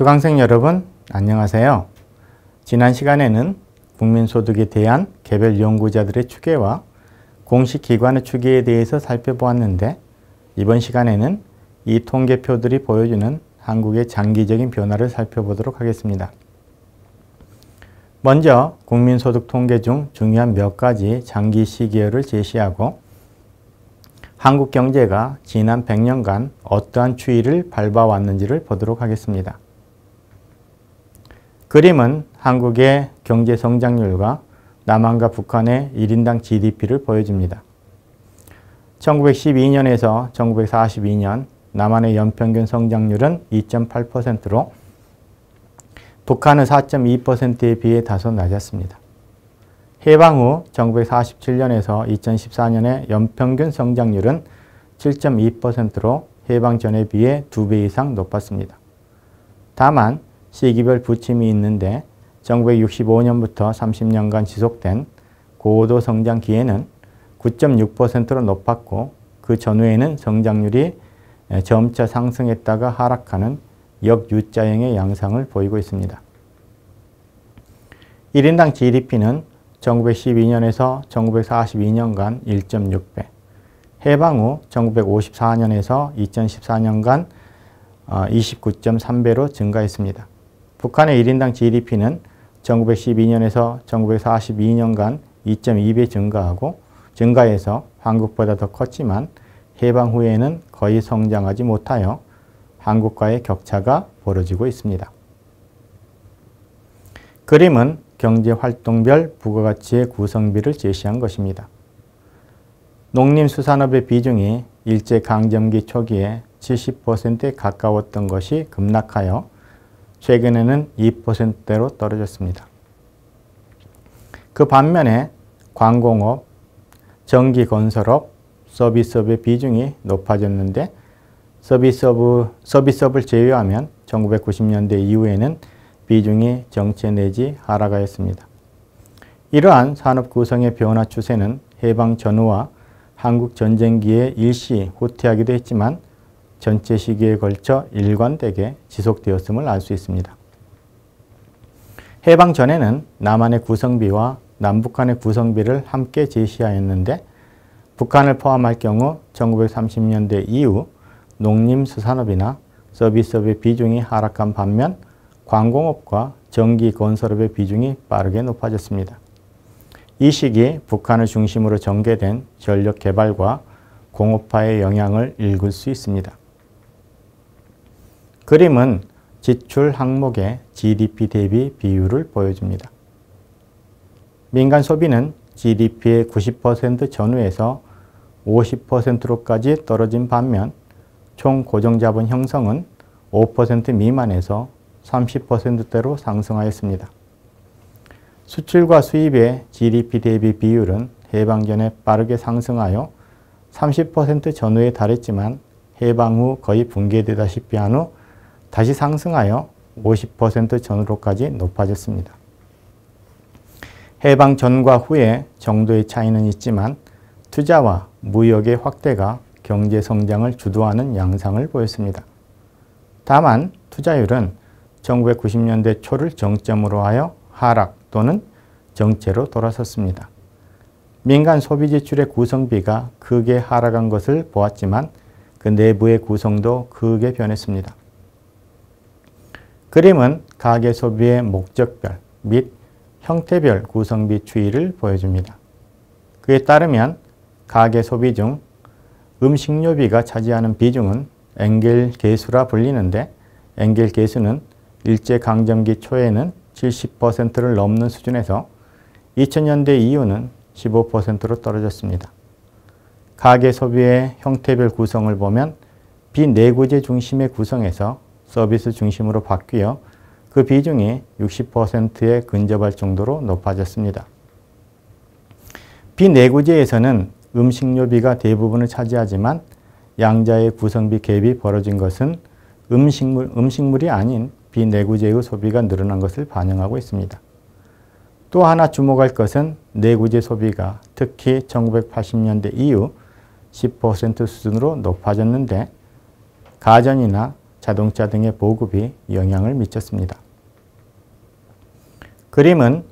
수강생 여러분 안녕하세요. 지난 시간에는 국민소득에 대한 개별 연구자들의 추계와 공식 기관의 추계에 대해서 살펴보았는데 이번 시간에는 이 통계표들이 보여주는 한국의 장기적인 변화를 살펴보도록 하겠습니다. 먼저 국민소득 통계 중 중요한 몇 가지 장기 시기열을 제시하고 한국 경제가 지난 100년간 어떠한 추이를 밟아왔는지를 보도록 하겠습니다. 그림은 한국의 경제 성장률과 남한과 북한의 1인당 GDP를 보여줍니다. 1912년에서 1942년 남한의 연평균 성장률은 2.8%로 북한은 4.2%에 비해 다소 낮았습니다. 해방 후 1947년에서 2014년의 연평균 성장률은 7.2%로 해방 전에 비해 2배 이상 높았습니다. 다만 시기별 부침이 있는데 1965년부터 30년간 지속된 고도 성장 기에는 9.6%로 높았고 그 전후에는 성장률이 점차 상승했다가 하락하는 역유자형의 양상을 보이고 있습니다. 1인당 GDP는 1912년에서 1942년간 1.6배, 해방 후 1954년에서 2014년간 29.3배로 증가했습니다. 북한의 1인당 GDP는 1912년에서 1942년간 2.2배 증가하고 증가해서 한국보다 더 컸지만 해방 후에는 거의 성장하지 못하여 한국과의 격차가 벌어지고 있습니다. 그림은 경제활동별 부가가치의 구성비를 제시한 것입니다. 농림수산업의 비중이 일제강점기 초기에 70%에 가까웠던 것이 급락하여 최근에는 2%대로 떨어졌습니다. 그 반면에 관공업, 전기건설업, 서비스업의 비중이 높아졌는데 서비스업, 서비스업을 제외하면 1990년대 이후에는 비중이 정체 내지 하락하였습니다. 이러한 산업 구성의 변화 추세는 해방 전후와 한국 전쟁기에 일시 후퇴하기도 했지만 전체 시기에 걸쳐 일관되게 지속되었음을 알 수 있습니다. 해방 전에는 남한의 구성비와 남북한의 구성비를 함께 제시하였는데 북한을 포함할 경우 1930년대 이후 농림수산업이나 서비스업의 비중이 하락한 반면 관공업과 전기건설업의 비중이 빠르게 높아졌습니다. 이 시기에 북한을 중심으로 전개된 전력 개발과 공업화의 영향을 읽을 수 있습니다. 그림은 지출 항목의 GDP 대비 비율을 보여줍니다. 민간 소비는 GDP의 90% 전후에서 50%로까지 떨어진 반면 총 고정자본 형성은 5% 미만에서 30%대로 상승하였습니다. 수출과 수입의 GDP 대비 비율은 해방 전에 빠르게 상승하여 30% 전후에 달했지만 해방 후 거의 붕괴되다시피 한 후 다시 상승하여 50% 전후로까지 높아졌습니다. 해방 전과 후에 정도의 차이는 있지만 투자와 무역의 확대가 경제 성장을 주도하는 양상을 보였습니다. 다만 투자율은 1990년대 초를 정점으로 하여 하락 또는 정체로 돌아섰습니다. 민간 소비 지출의 구성비가 크게 하락한 것을 보았지만 그 내부의 구성도 크게 변했습니다. 그림은 가계 소비의 목적별 및 형태별 구성비 추이를 보여줍니다. 그에 따르면 가계 소비 중 음식료비가 차지하는 비중은 엥겔 개수라 불리는데 엥겔 개수는 일제강점기 초에는 70%를 넘는 수준에서 2000년대 이후는 15%로 떨어졌습니다. 가계 소비의 형태별 구성을 보면 비내구재 중심의 구성에서 서비스 중심으로 바뀌어 그 비중이 60%에 근접할 정도로 높아졌습니다. 비내구재에서는 음식료비가 대부분을 차지하지만 양자의 구성비 갭이 벌어진 것은 음식물, 음식물이 아닌 비내구재의 소비가 늘어난 것을 반영하고 있습니다. 또 하나 주목할 것은 내구재 소비가 특히 1980년대 이후 10% 수준으로 높아졌는데 가전이나 자동차 등의 보급이 영향을 미쳤습니다. 그림은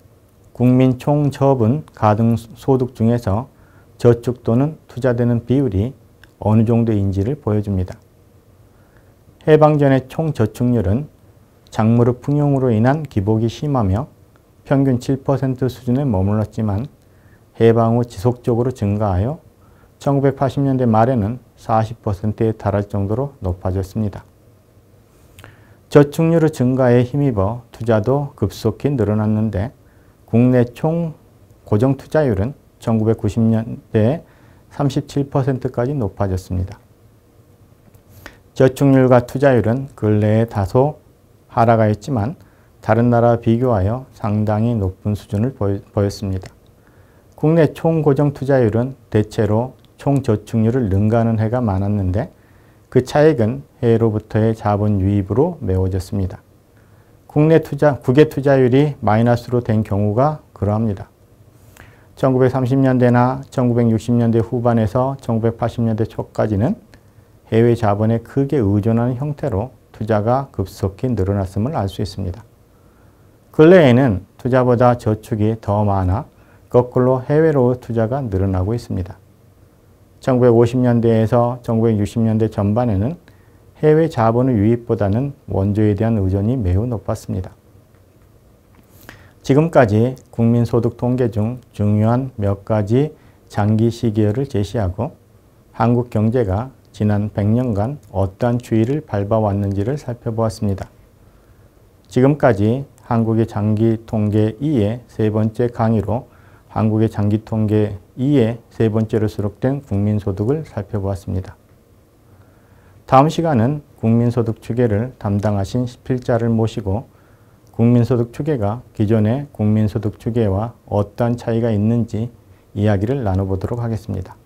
국민 총 저분 가등소득 중에서 저축 또는 투자되는 비율이 어느 정도인지를 보여줍니다. 해방 전의 총 저축률은 작물의 풍용으로 인한 기복이 심하며 평균 7% 수준에 머물렀지만 해방 후 지속적으로 증가하여 1980년대 말에는 40%에 달할 정도로 높아졌습니다. 저축률의 증가에 힘입어 투자도 급속히 늘어났는데 국내 총 고정 투자율은 1990년대에 37%까지 높아졌습니다. 저축률과 투자율은 근래에 다소 하락하였지만 다른 나라와 비교하여 상당히 높은 수준을 보였습니다. 국내 총 고정 투자율은 대체로 총 저축률을 능가하는 해가 많았는데 그 차액은 해외로부터의 자본 유입으로 메워졌습니다. 국내 투자, 국외 투자율이 마이너스로 된 경우가 그러합니다. 1930년대나 1960년대 후반에서 1980년대 초까지는 해외 자본에 크게 의존하는 형태로 투자가 급속히 늘어났음을 알 수 있습니다. 근래에는 투자보다 저축이 더 많아 거꾸로 해외로 투자가 늘어나고 있습니다. 1950년대에서 1960년대 전반에는 해외 자본의 유입보다는 원조에 대한 의존이 매우 높았습니다. 지금까지 국민소득 통계 중 중요한 몇 가지 장기 시기를 제시하고 한국 경제가 지난 100년간 어떠한 추이를 밟아왔는지를 살펴보았습니다. 지금까지 한국의 장기 통계 2의 세 번째 강의로 한국의 장기 통계 2의 세 번째로 수록된 국민소득을 살펴보았습니다. 다음 시간은 국민소득 추계를 담당하신 필자를 모시고 국민소득 추계가 기존의 국민소득 추계와 어떠한 차이가 있는지 이야기를 나눠보도록 하겠습니다.